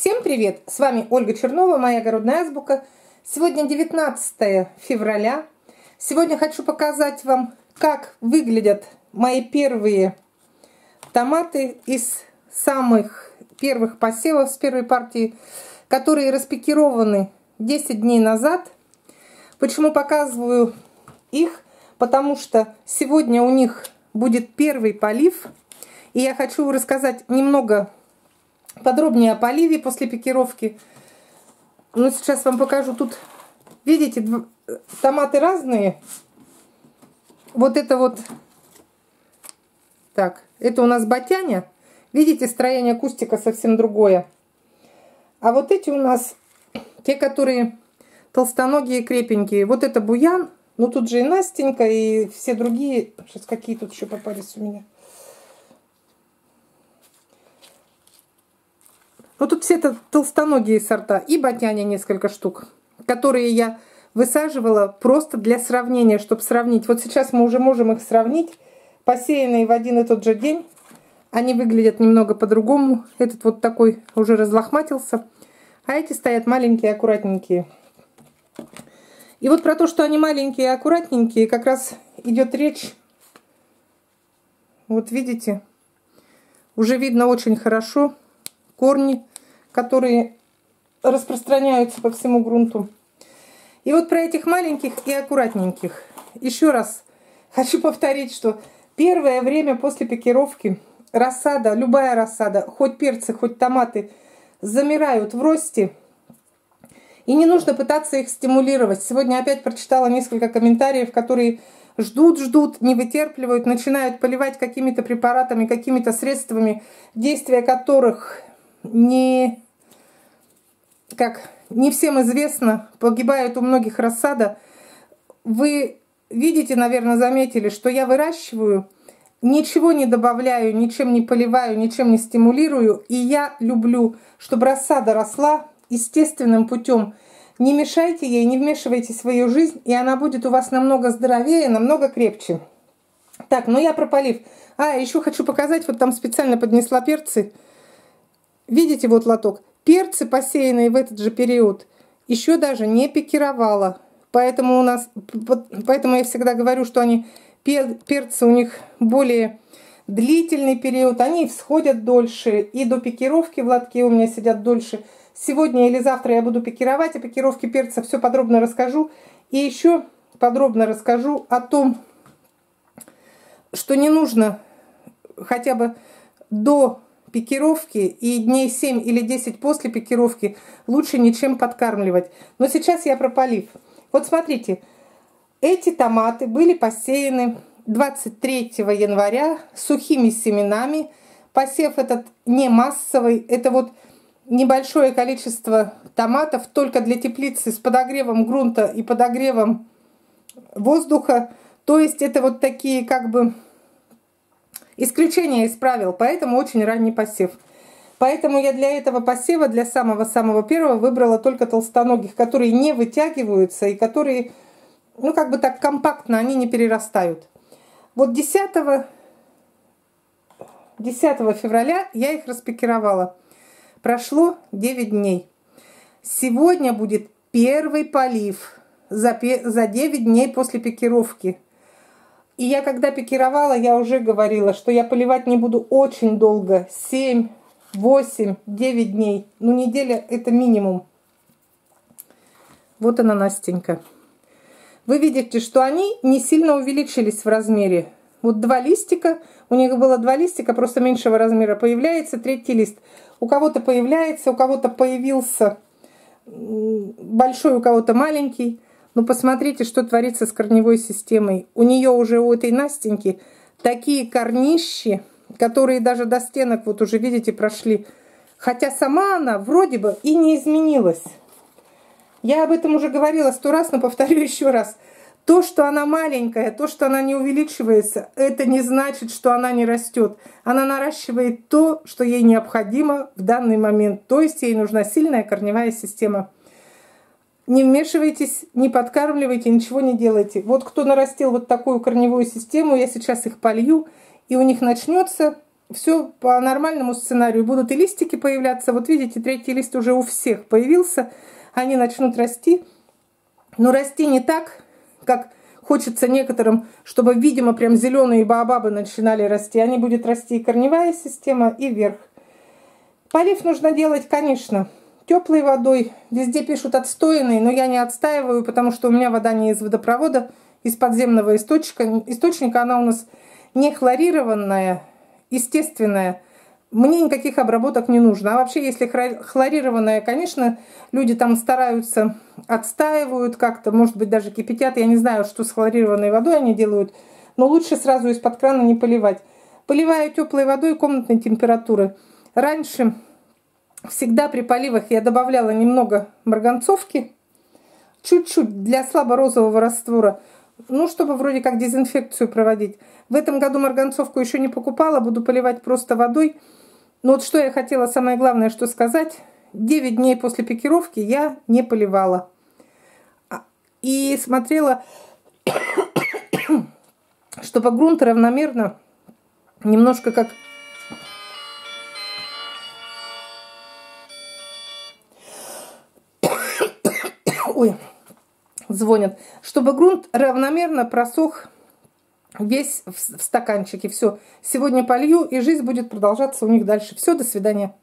Всем привет! С вами Ольга Чернова, моя огородная азбука. Сегодня 19 февраля. Сегодня хочу показать вам, как выглядят мои первые томаты из самых первых посевов с первой партии, которые распекированы 10 дней назад. Почему показываю их? Потому что сегодня у них будет первый полив. И я хочу рассказать немного подробнее о поливе после пикировки. Ну, сейчас вам покажу. Тут, видите, томаты разные. Вот это вот, так, это у нас батяня. Видите, строение кустика совсем другое. А вот эти у нас те, которые толстоногие, крепенькие. Вот это буян. Ну, тут же и Настенька, и все другие. Сейчас какие тут еще попались у меня. Ну, тут все это толстоногие сорта. И батяне несколько штук, которые я высаживала просто для сравнения, чтобы сравнить. Вот сейчас мы уже можем их сравнить. Посеянные в один и тот же день. Они выглядят немного по-другому. Этот вот такой уже разлохматился. А эти стоят маленькие, аккуратненькие. И вот про то, что они маленькие и аккуратненькие, как раз идет речь. Вот видите, уже видно очень хорошо корни которые распространяются по всему грунту. И вот про этих маленьких и аккуратненьких. Еще раз хочу повторить, что первое время после пикировки рассада, любая рассада, хоть перцы, хоть томаты, замирают в росте. И не нужно пытаться их стимулировать. Сегодня опять прочитала несколько комментариев, которые ждут, ждут, не вытерпливают, начинают поливать какими-то препаратами, какими-то средствами, действия которых не, как не всем известно, погибает у многих рассада. Вы видите, наверное, заметили, что я выращиваю, ничего не добавляю, ничем не поливаю, ничем не стимулирую. И я люблю, чтобы рассада росла естественным путем. Не мешайте ей, не вмешивайте свою жизнь, и она будет у вас намного здоровее, намного крепче. Так, ну я про полив. А, еще хочу показать, вот там специально поднесла перцы. Видите, вот лоток. Перцы, посеянные в этот же период, еще даже не пикировала. Поэтому у нас, поэтому я всегда говорю, что они перцы у них более длительный период, они всходят дольше, и до пикировки в лотке у меня сидят дольше. Сегодня или завтра я буду пикировать, о пикировке перца все подробно расскажу. И еще подробно расскажу о том, что не нужно хотя бы до пикировки и дней 7 или 10 после пикировки лучше ничем подкармливать. Но сейчас я про полив. Вот смотрите, эти томаты были посеяны 23 января сухими семенами. Посев этот не массовый, это вот небольшое количество томатов только для теплицы с подогревом грунта и подогревом воздуха. То есть это вот такие как бы Исключение из правил, поэтому очень ранний посев. Поэтому я для этого посева, для самого-самого первого, выбрала только толстоногих, которые не вытягиваются и которые, ну, как бы так компактно, они не перерастают. Вот 10, 10 февраля я их распекировала. Прошло 9 дней. Сегодня будет первый полив за, за 9 дней после пикировки. И я когда пикировала, я уже говорила, что я поливать не буду очень долго. 7, 8, 9 дней. Ну, неделя это минимум. Вот она, Настенька. Вы видите, что они не сильно увеличились в размере. Вот два листика, у них было два листика, просто меньшего размера. Появляется третий лист. У кого-то появляется, у кого-то появился большой, у кого-то маленький. Ну, посмотрите, что творится с корневой системой. У нее уже, у этой Настеньки, такие корнищи, которые даже до стенок, вот уже, видите, прошли. Хотя сама она вроде бы и не изменилась. Я об этом уже говорила сто раз, но повторю еще раз. То, что она маленькая, то, что она не увеличивается, это не значит, что она не растет. Она наращивает то, что ей необходимо в данный момент. То есть ей нужна сильная корневая система. Не вмешивайтесь, не подкармливайте, ничего не делайте. Вот кто нарастил вот такую корневую систему, я сейчас их полью, и у них начнется все по нормальному сценарию. Будут и листики появляться. Вот видите, третий лист уже у всех появился. Они начнут расти. Но расти не так, как хочется некоторым, чтобы, видимо, прям зеленые баобабы начинали расти. Они будет расти и корневая система, и вверх. Полив нужно делать, конечно, теплой водой. Везде пишут отстоянный, но я не отстаиваю, потому что у меня вода не из водопровода, из подземного источника. Источника она у нас не хлорированная, естественная. Мне никаких обработок не нужно. А вообще, если хлорированная, конечно, люди там стараются, отстаивают как-то, может быть, даже кипятят. Я не знаю, что с хлорированной водой они делают. Но лучше сразу из-под крана не поливать. Поливаю теплой водой комнатной температуры. Раньше всегда при поливах я добавляла немного марганцовки. Чуть-чуть для слабо-розового раствора. Ну, чтобы вроде как дезинфекцию проводить. В этом году марганцовку еще не покупала, буду поливать просто водой. Но вот что я хотела, самое главное, что сказать. 9 дней после пикировки я не поливала. А, и смотрела, чтобы грунт равномерно, немножко как... Ой, звонят. Чтобы грунт равномерно просох весь в стаканчике. Все. Сегодня полью, и жизнь будет продолжаться у них дальше. Все, до свидания.